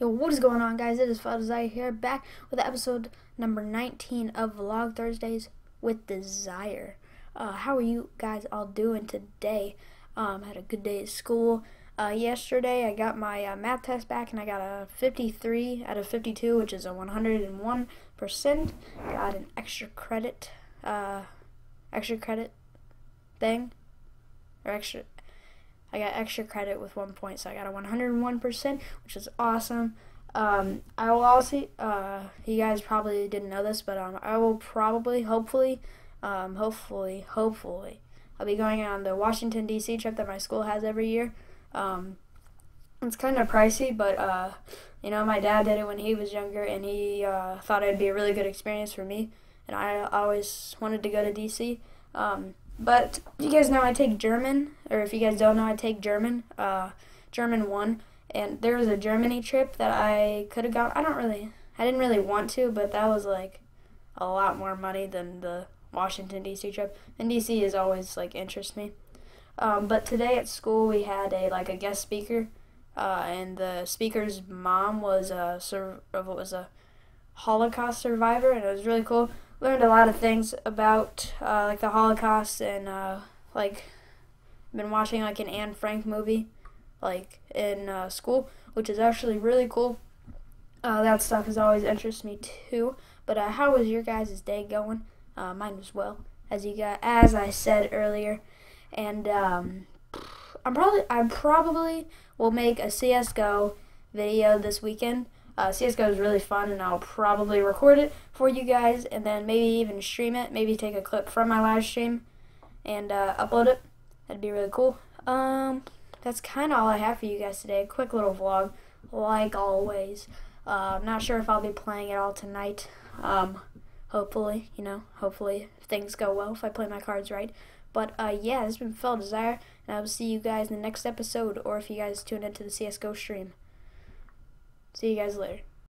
Yo, what is going on, guys? It is Deziire here, back with episode number 19 of Vlog Thursdays with Deziire. Uh, how are you guys all doing today? Um, had a good day at school. Uh, yesterday, I got my uh, math test back, and I got a 53 out of 52, which is a 101%. Got an extra credit, uh, extra credit thing, or extra I got extra credit with one point, so I got a 101%, which is awesome. Um, I will also, uh, you guys probably didn't know this, but um, I will probably, hopefully, um, hopefully, hopefully, I'll be going on the Washington D.C. trip that my school has every year. Um, it's kind of pricey, but uh, you know, my dad did it when he was younger, and he uh, thought it'd be a really good experience for me, and I always wanted to go to D.C. Um, but you guys know I take German, or if you guys don't know, I take German, uh, German one. And there was a Germany trip that I could have gone. I don't really, I didn't really want to, but that was like a lot more money than the Washington D.C. trip. And D.C. is always like interests me. Um, but today at school we had a like a guest speaker, uh, and the speaker's mom was a sur- what was a Holocaust survivor, and it was really cool learned a lot of things about uh, like the Holocaust and uh, like been watching like an Anne Frank movie like in uh, school, which is actually really cool. Uh, that stuff has always interested me too. But uh, how was your guys' day going? Uh, mine was well, as you got as I said earlier, and um, I'm probably I probably will make a CS:GO video this weekend. Uh, CSGO is really fun, and I'll probably record it for you guys, and then maybe even stream it. Maybe take a clip from my live stream and uh, upload it. That'd be really cool. Um, that's kind of all I have for you guys today. Quick little vlog, like always. Uh, I'm not sure if I'll be playing it all tonight. Um, hopefully, you know, hopefully things go well if I play my cards right. But uh, yeah, this has been FEL Deziire, and I will see you guys in the next episode, or if you guys tune into the CSGO stream. See you guys later.